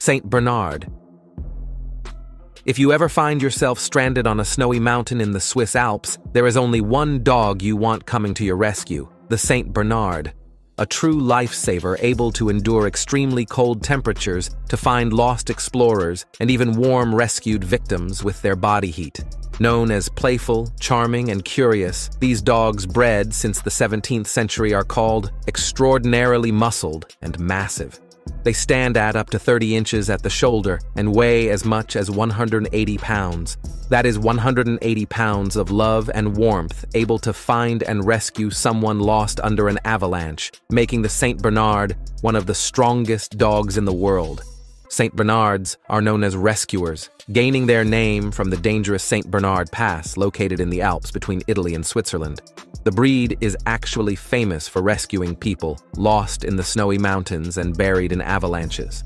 St. Bernard. If you ever find yourself stranded on a snowy mountain in the Swiss Alps, there is only one dog you want coming to your rescue the St. Bernard. A true lifesaver able to endure extremely cold temperatures to find lost explorers and even warm rescued victims with their body heat. Known as playful, charming, and curious, these dogs bred since the 17th century are called extraordinarily muscled and massive. They stand at up to 30 inches at the shoulder and weigh as much as 180 pounds. That is 180 pounds of love and warmth able to find and rescue someone lost under an avalanche, making the St. Bernard one of the strongest dogs in the world. St. Bernards are known as rescuers, gaining their name from the dangerous St. Bernard Pass located in the Alps between Italy and Switzerland. The breed is actually famous for rescuing people lost in the snowy mountains and buried in avalanches.